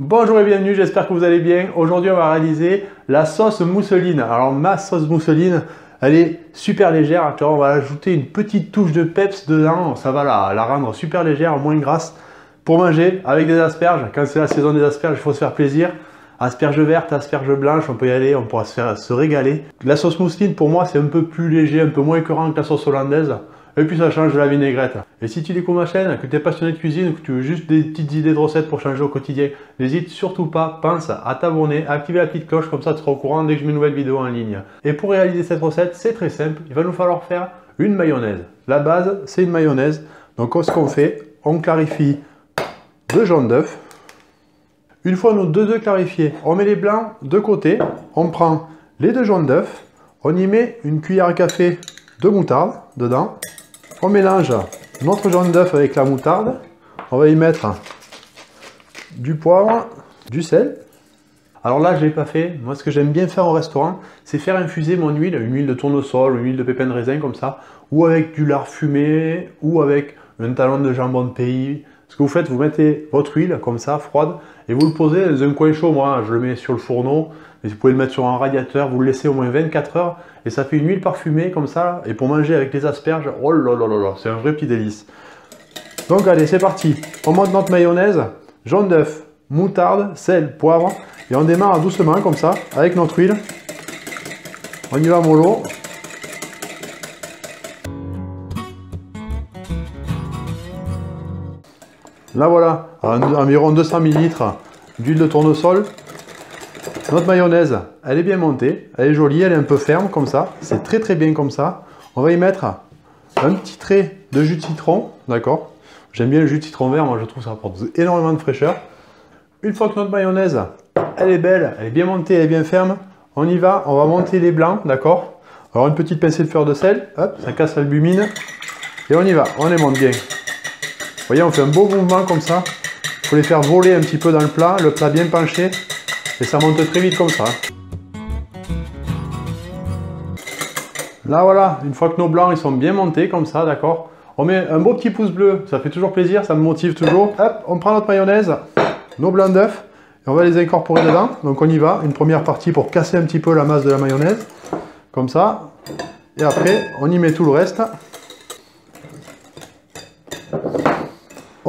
Bonjour et bienvenue, j'espère que vous allez bien. Aujourd'hui, on va réaliser la sauce mousseline. Alors, ma sauce mousseline, elle est super légère. on va ajouter une petite touche de peps dedans. Ça va la, rendre super légère, moins grasse pour manger avec des asperges. Quand c'est la saison des asperges, il faut se faire plaisir. Asperges vertes, asperges blanches, on peut y aller, on pourra se se régaler. La sauce mousseline, pour moi, c'est un peu plus léger, un peu moins écœurant que la sauce hollandaise. Et puis ça change de la vinaigrette. Et si tu découvres ma chaîne, que tu es passionné de cuisine, que tu veux juste des petites idées de recettes pour changer au quotidien, n'hésite surtout pas, pense à t'abonner, à activer la petite cloche, comme ça tu seras au courant dès que je mets une nouvelle vidéo en ligne. Et pour réaliser cette recette, c'est très simple, il va nous falloir faire une mayonnaise. La base, c'est une mayonnaise. Donc ce qu'on fait, on clarifie deux jaunes d'œufs. Une fois nos deux œufs clarifiés, on met les blancs de côté, on prend les deux jaunes d'œufs, on y met une cuillère à café de moutarde dedans, on mélange notre jaune d'œuf avec la moutarde. On va y mettre du poivre, du sel. Alors là, je ne l'ai pas fait. Moi, ce que j'aime bien faire au restaurant, c'est faire infuser mon huile, une huile de tournesol, une huile de pépins de raisin comme ça, ou avec du lard fumé, ou avec un talon de jambon de pays. Ce que vous faites, vous mettez votre huile comme ça, froide, et vous le posez dans un coin chaud. Moi, je le mets sur le fourneau, mais vous pouvez le mettre sur un radiateur, vous le laissez au moins 24 heures, et ça fait une huile parfumée comme ça, et pour manger avec les asperges, oh là là là là, c'est un vrai petit délice. Donc allez, c'est parti. On monte notre mayonnaise, jaune d'œuf, moutarde, sel, poivre, et on démarre doucement comme ça, avec notre huile. On y va mollo. Là voilà, environ 200 ml d'huile de tournesol. Notre mayonnaise, elle est bien montée, elle est jolie, elle est un peu ferme comme ça. C'est très très bien comme ça. On va y mettre un petit trait de jus de citron, d'accord J'aime bien le jus de citron vert, moi je trouve que ça apporte énormément de fraîcheur. Une fois que notre mayonnaise, elle est belle, elle est bien montée, elle est bien ferme, on y va, on va monter les blancs, d'accord Alors une petite pincée de fleur de sel, hop, ça casse l'albumine. Et on y va, on les monte bien voyez, on fait un beau mouvement comme ça. Il faut les faire voler un petit peu dans le plat, le plat bien penché. Et ça monte très vite comme ça. Là voilà, une fois que nos blancs ils sont bien montés comme ça, d'accord On met un beau petit pouce bleu, ça fait toujours plaisir, ça me motive toujours. Hop, on prend notre mayonnaise, nos blancs d'œufs, et on va les incorporer dedans. Donc on y va, une première partie pour casser un petit peu la masse de la mayonnaise, comme ça. Et après, on y met tout le reste.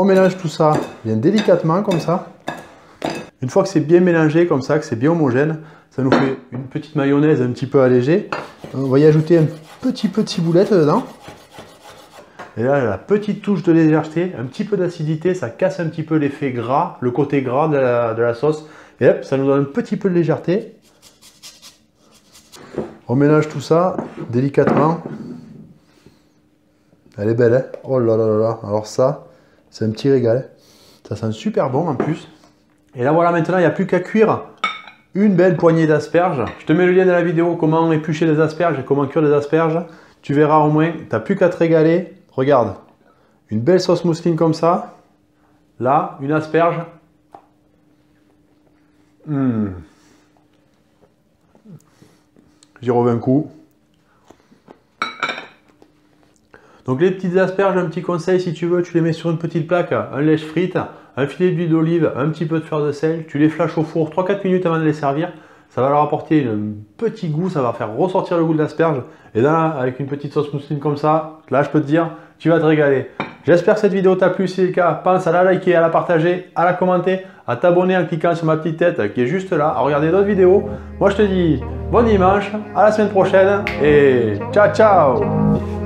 On mélange tout ça bien délicatement comme ça. Une fois que c'est bien mélangé comme ça, que c'est bien homogène, ça nous fait une petite mayonnaise un petit peu allégée. On va y ajouter un petit peu de ciboulette dedans. Et là, la petite touche de légèreté, un petit peu d'acidité, ça casse un petit peu l'effet gras, le côté gras de la, sauce. Et hop, ça nous donne un petit peu de légèreté. On mélange tout ça délicatement. Elle est belle, hein? Oh là là là là. Alors ça, c'est un petit régal. Ça sent super bon en plus. Et là voilà, maintenant il n'y a plus qu'à cuire une belle poignée d'asperges. Je te mets le lien dans la vidéo comment éplucher des asperges et comment cuire des asperges. Tu verras au moins, tu n'as plus qu'à te régaler. Regarde, une belle sauce mousseline comme ça. Là, une asperge. Mmh. J'y reviens un coup. Donc les petites asperges, un petit conseil, si tu veux, tu les mets sur une petite plaque, un lèche frite, un filet d'huile d'olive, un petit peu de fleur de sel, tu les flashes au four 3-4 minutes avant de les servir. Ça va leur apporter un petit goût, ça va faire ressortir le goût de l'asperge. Et là, avec une petite sauce mousseline comme ça, là je peux te dire, tu vas te régaler. J'espère que cette vidéo t'a plu. Si c'est le cas, pense à la liker, à la partager, à la commenter, à t'abonner en cliquant sur ma petite tête qui est juste là, à regarder d'autres vidéos. Moi je te dis bon dimanche, à la semaine prochaine et ciao ciao